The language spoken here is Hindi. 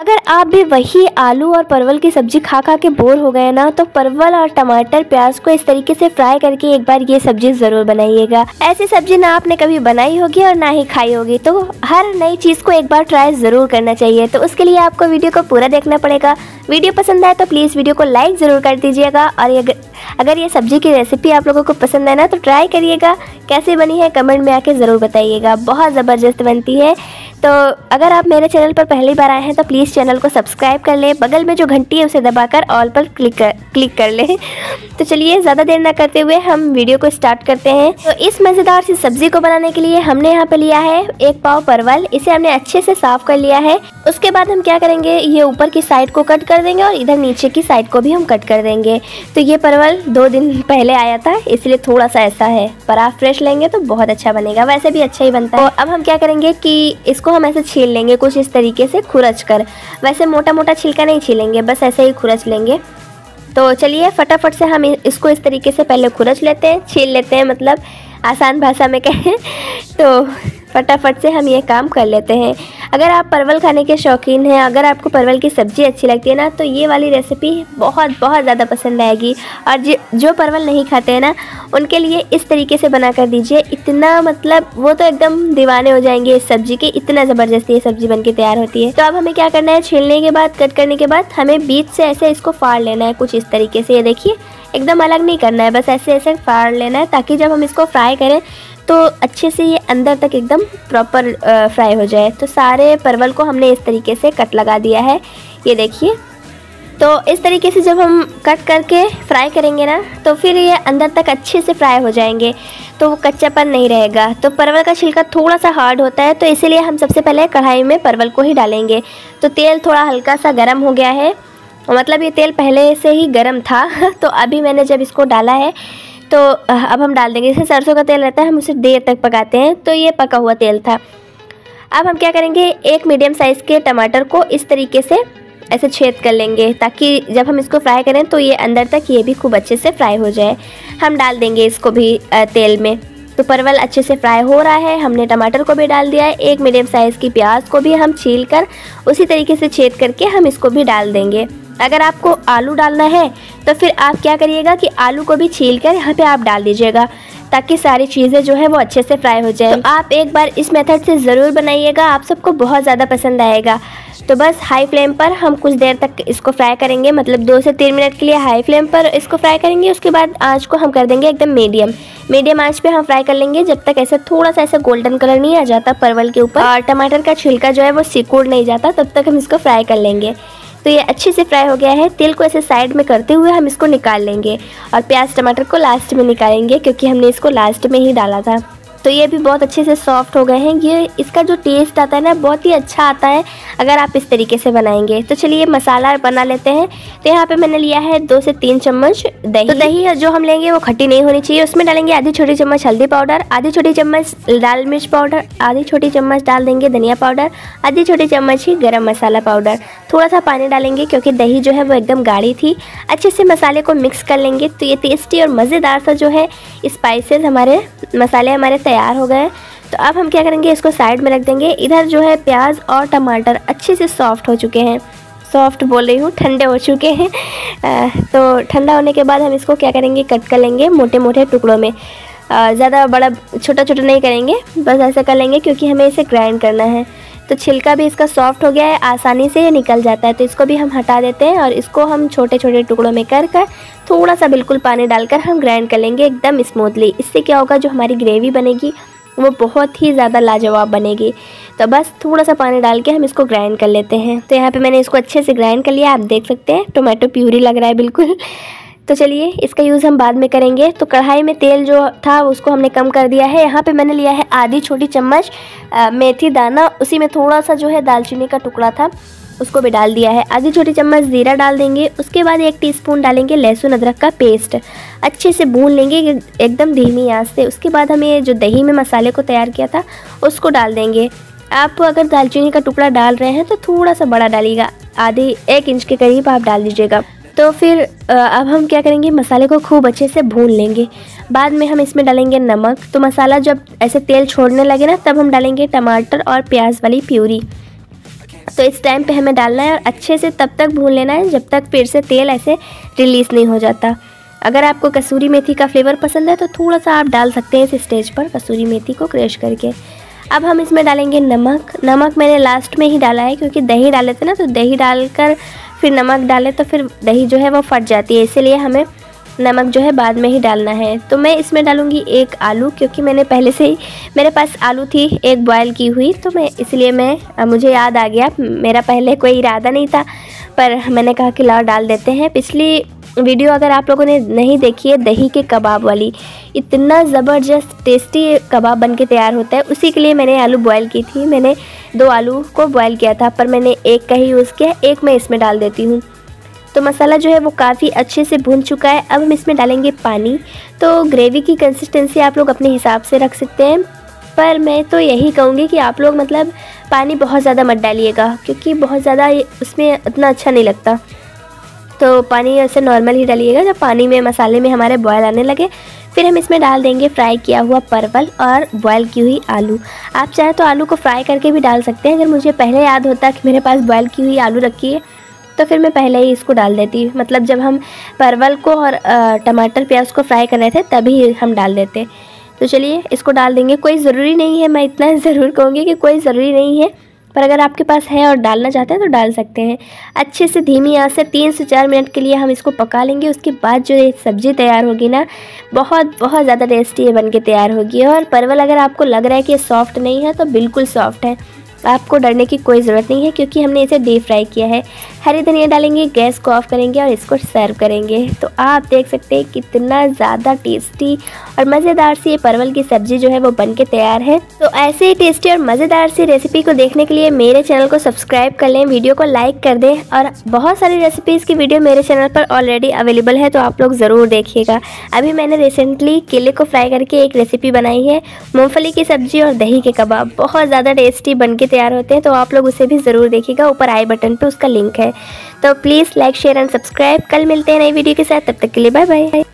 अगर आप भी वही आलू और परवल की सब्ज़ी खा खा के बोर हो गए ना तो परवल और टमाटर प्याज को इस तरीके से फ्राई करके एक बार ये सब्ज़ी ज़रूर बनाइएगा। ऐसी सब्ज़ी ना आपने कभी बनाई होगी और ना ही खाई होगी तो हर नई चीज़ को एक बार ट्राई ज़रूर करना चाहिए। तो उसके लिए आपको वीडियो को पूरा देखना पड़ेगा। वीडियो पसंद आए तो प्लीज़ वीडियो को लाइक ज़रूर कर दीजिएगा। और अगर ये सब्ज़ी की रेसिपी आप लोगों को पसंद है ना तो ट्राई करिएगा। कैसे बनी है, कमेंट में आके ज़रूर बताइएगा। बहुत ज़बरदस्त बनती है। तो अगर आप मेरे चैनल पर पहली बार आए हैं तो प्लीज़ चैनल को सब्सक्राइब कर लें। बगल में जो घंटी है, उसे दबाकर ऑल पर क्लिक कर क्लिक कर लें। तो चलिए, ज़्यादा देर ना करते हुए हम वीडियो को स्टार्ट करते हैं। तो इस मज़ेदार सी सब्ज़ी को बनाने के लिए हमने यहाँ पे लिया है एक पाव परवल। इसे हमने अच्छे से साफ़ कर लिया है। उसके बाद हम क्या करेंगे, ये ऊपर की साइड को कट कर देंगे और इधर नीचे की साइड को भी हम कट कर देंगे। तो ये परवल दो दिन पहले आया था, इसलिए थोड़ा सा ऐसा है। पर आप फ्रेश लेंगे तो बहुत अच्छा बनेगा, वैसे भी अच्छा ही बनता है। तो अब हम क्या करेंगे कि इसको हम ऐसे छील लेंगे, कुछ इस तरीके से खुरच कर। वैसे मोटा मोटा छिलका नहीं छीलेंगे, बस ऐसे ही खुरच लेंगे। तो चलिए, फटाफट से हम इसको इस तरीके से पहले खुरच लेते हैं, छील लेते हैं मतलब आसान भाषा में कहें। तो फटाफट से हम ये काम कर लेते हैं। अगर आप परवल खाने के शौकीन हैं, अगर आपको परवल की सब्ज़ी अच्छी लगती है ना तो ये वाली रेसिपी बहुत बहुत ज़्यादा पसंद आएगी। और जो परवल नहीं खाते हैं ना, उनके लिए इस तरीके से बना कर दीजिए। इतना मतलब वो तो एकदम दीवाने हो जाएँगे इस सब्ज़ी के, इतना ज़बरदस्ती ये सब्ज़ी बन के तैयार होती है। तो अब हमें क्या करना है? छीलने के बाद, कट करने के बाद, हमें बीच से ऐसे इसको फाड़ लेना है कुछ इस तरीके से। ये देखिए, एकदम अलग नहीं करना है, बस ऐसे ऐसे फाड़ लेना है, ताकि जब हम इसको फ्राई करें तो अच्छे से ये अंदर तक एकदम प्रॉपर फ्राई हो जाए। तो सारे परवल को हमने इस तरीके से कट लगा दिया है। ये देखिए। तो इस तरीके से जब हम कट करके फ्राई करेंगे ना तो फिर ये अंदर तक अच्छे से फ्राई हो जाएँगे। तो वो कच्चापन नहीं रहेगा। तो परवल का छिलका थोड़ा सा हार्ड होता है तो इसीलिए हम सबसे पहले कढ़ाई में परवल को ही डालेंगे। तो तेल थोड़ा हल्का सा गर्म हो गया है। मतलब ये तेल पहले से ही गर्म था तो अभी मैंने जब इसको डाला है तो अब हम डाल देंगे। जैसे सरसों का तेल रहता है, हम उसे देर तक पकाते हैं तो ये पका हुआ तेल था। अब हम क्या करेंगे, एक मीडियम साइज़ के टमाटर को इस तरीके से ऐसे छेद कर लेंगे, ताकि जब हम इसको फ्राई करें तो ये अंदर तक ये भी खूब अच्छे से फ्राई हो जाए। हम डाल देंगे इसको भी तेल में। तो परवल अच्छे से फ्राई हो रहा है। हमने टमाटर को भी डाल दिया है। एक मीडियम साइज़ की प्याज को भी हम छील कर उसी तरीके से छेद करके हम इसको भी डाल देंगे। अगर आपको आलू डालना है तो फिर आप क्या करिएगा कि आलू को भी छील कर यहाँ पे आप डाल दीजिएगा ताकि सारी चीज़ें जो है वो अच्छे से फ्राई हो जाए। तो आप एक बार इस मेथड से ज़रूर बनाइएगा आप सबको बहुत ज़्यादा पसंद आएगा। तो बस हाई फ्लेम पर हम कुछ देर तक इसको फ्राई करेंगे। मतलब दो से तीन मिनट के लिए हाई फ्लेम पर इसको फ्राई करेंगे। उसके बाद आँच को हम कर देंगे एकदम मीडियम मीडियम आँच पर हम फ्राई कर लेंगे। जब तक ऐसा थोड़ा सा ऐसा गोल्डन कलर नहीं आ जाता परवल के ऊपर, और टमाटर का छिलका जो है वो सिकुड़ नहीं जाता, तब तक हम इसको फ्राई कर लेंगे। तो ये अच्छे से फ्राई हो गया है। तेल को ऐसे साइड में करते हुए हम इसको निकाल लेंगे, और प्याज टमाटर को लास्ट में निकालेंगे, क्योंकि हमने इसको लास्ट में ही डाला था। तो ये भी बहुत अच्छे से सॉफ्ट हो गए हैं। ये, इसका जो टेस्ट आता है ना, बहुत ही अच्छा आता है अगर आप इस तरीके से बनाएँगे। तो चलिए मसाला बना लेते हैं। तो यहाँ पे मैंने लिया है दो से तीन चम्मच दही। तो दही जो हम लेंगे वो खट्टी नहीं होनी चाहिए। उसमें डालेंगे आधी छोटी चम्मच हल्दी पाउडर, आधी छोटी चम्मच लाल मिर्च पाउडर, आधी छोटी चम्मच डाल देंगे धनिया पाउडर, आधी छोटी चम्मच ही गर्म मसाला पाउडर। थोड़ा सा पानी डालेंगे क्योंकि दही जो है वो एकदम गाढ़ी थी। अच्छे से मसाले को मिक्स कर लेंगे। तो ये टेस्टी और मज़ेदार सा जो है स्पाइसेस हमारे, मसाले हमारे तैयार तैयार हो गए। तो अब हम क्या करेंगे, इसको साइड में रख देंगे। इधर जो है प्याज और टमाटर अच्छे से सॉफ्ट हो चुके हैं। सॉफ्ट बोल रही हूँ, ठंडे हो चुके हैं। तो ठंडा होने के बाद हम इसको क्या करेंगे, कट कर लेंगे मोटे मोटे टुकड़ों में। ज़्यादा बड़ा छोटा छोटा नहीं करेंगे, बस ऐसा कर लेंगे क्योंकि हमें इसे ग्राइंड करना है। तो छिलका भी इसका सॉफ्ट हो गया है, आसानी से ये निकल जाता है। तो इसको भी हम हटा देते हैं और इसको हम छोटे छोटे टुकड़ों में कर कर थोड़ा सा बिल्कुल पानी डालकर हम ग्राइंड कर लेंगे एकदम स्मूथली इससे क्या होगा, जो हमारी ग्रेवी बनेगी, वो बहुत ही ज़्यादा लाजवाब बनेगी। तो बस थोड़ा सा पानी डाल के हम इसको ग्राइंड कर लेते हैं। तो यहाँ पे मैंने इसको अच्छे से ग्राइंड कर लिया, आप देख सकते हैं टोमेटो प्यूरी लग रहा है बिल्कुल। तो चलिए, इसका यूज़ हम बाद में करेंगे। तो कढ़ाई में तेल जो था, उसको हमने कम कर दिया है। यहाँ पे मैंने लिया है आधी छोटी चम्मच मेथी दाना। उसी में थोड़ा सा जो है दालचीनी का टुकड़ा था, उसको भी डाल दिया है। आधी छोटी चम्मच ज़ीरा डाल देंगे। उसके बाद एक टीस्पून डालेंगे लहसुन अदरक का पेस्ट। अच्छे से भून लेंगे एकदम धीमी आँच से। उसके बाद हमें जो दही में मसाले को तैयार किया था, उसको डाल देंगे। आप अगर दालचीनी का टुकड़ा डाल रहे हैं तो थोड़ा सा बड़ा डालिएगा। आधी एक इंच के करीब आप डाल दीजिएगा। तो फिर अब हम क्या करेंगे? मसाले को खूब अच्छे से भून लेंगे। बाद में हम इसमें डालेंगे नमक। तो मसाला जब ऐसे तेल छोड़ने लगे ना, तब हम डालेंगे टमाटर और प्याज वाली प्यूरी। तो इस टाइम पे हमें डालना है और अच्छे से तब तक भून लेना है जब तक फिर से तेल ऐसे रिलीज़ नहीं हो जाता। अगर आपको कसूरी मेथी का फ्लेवर पसंद है तो थोड़ा सा आप डाल सकते हैं इस स्टेज पर कसूरी मेथी को क्रश करके। अब हम इसमें डालेंगे नमक। नमक मैंने लास्ट में ही डाला है, क्योंकि दही डाले थे ना तो दही डालकर फिर नमक डालें तो फिर दही जो है वो फट जाती है, इसीलिए हमें नमक जो है बाद में ही डालना है। तो मैं इसमें डालूँगी एक आलू, क्योंकि मैंने पहले से ही, मेरे पास आलू थी, एक बॉयल की हुई तो मैं इसलिए मैं मुझे याद आ गया। मेरा पहले कोई इरादा नहीं था, पर मैंने कहा कि लाओ डाल देते हैं। पिछली वीडियो अगर आप लोगों ने नहीं देखी है, दही के कबाब वाली। इतना ज़बरदस्त टेस्टी कबाब बन के तैयार होता है। उसी के लिए मैंने आलू बॉयल की थी। मैंने दो आलू को बॉयल किया था, पर मैंने एक का ही यूज़ किया, एक मैं इसमें डाल देती हूँ। तो मसाला जो है, वो काफ़ी अच्छे से भून चुका है। अब हम इसमें डालेंगे पानी। तो ग्रेवी की कंसिस्टेंसी आप लोग अपने हिसाब से रख सकते हैं। पर मैं तो यही कहूँगी कि आप लोग मतलब पानी बहुत ज़्यादा मत डालिएगा, क्योंकि बहुत ज़्यादा उसमें उतना अच्छा नहीं लगता। तो पानी ऐसे नॉर्मल ही डालिएगा, जब पानी में, मसाले में हमारे बॉयल आने लगे, फिर हम इसमें डाल देंगे फ्राई किया हुआ परवल और बॉयल की हुई आलू। आप चाहे तो आलू को फ्राई करके भी डाल सकते हैं, अगर मुझे पहले याद होता कि मेरे पास बॉयल की हुई आलू रखी है तो फिर मैं पहले ही इसको डाल देती मतलब जब हम परवल को और टमाटर, प्याज को फ्राई कर रहे थे, तभी हम डाल देते तो चलिए, इसको डाल देंगे। कोई ज़रूरी नहीं है, मैं इतना ज़रूर कहूँगी कि कोई ज़रूरी नहीं है। पर अगर आपके पास है और डालना चाहते हैं तो डाल सकते हैं। अच्छे से धीमी आँच से तीन से चार मिनट के लिए हम इसको पका लेंगे। उसके बाद जो ये सब्ज़ी तैयार होगी ना, बहुत बहुत ज़्यादा टेस्टी ये बन के तैयार होगी। और परवल अगर आपको लग रहा है कि ये सॉफ्ट नहीं है तो बिल्कुल सॉफ्ट है। आपको डरने की कोई ज़रूरत नहीं है, क्योंकि हमने इसे डीप फ्राई किया है। हरी धनिया डालेंगे, गैस को ऑफ़ करेंगे और इसको सर्व करेंगे। तो आप देख सकते हैं कितना ज़्यादा टेस्टी और मज़ेदार सी ये परवल की सब्ज़ी जो है वो बन के तैयार है। तो ऐसे ही टेस्टी और मज़ेदार सी रेसिपी को देखने के लिए मेरे चैनल को सब्सक्राइब कर लें वीडियो को लाइक कर दें और बहुत सारी रेसिपीज़ की वीडियो मेरे चैनल पर ऑलरेडी अवेलेबल है तो आप लोग ज़रूर देखिएगा। अभी मैंने रिसेंटली केले को फ्राई करके एक रेसिपी बनाई है, मूँगफली की सब्ज़ी और दही के कबाब। बहुत ज़्यादा टेस्टी बन के तैयार होते हैं तो आप लोग उसे भी ज़रूर देखिएगा। ऊपर आई बटन पर उसका लिंक है। तो please like, share and subscribe. कल मिलते हैं नई वीडियो के साथ। तब तक के लिए बाय बाय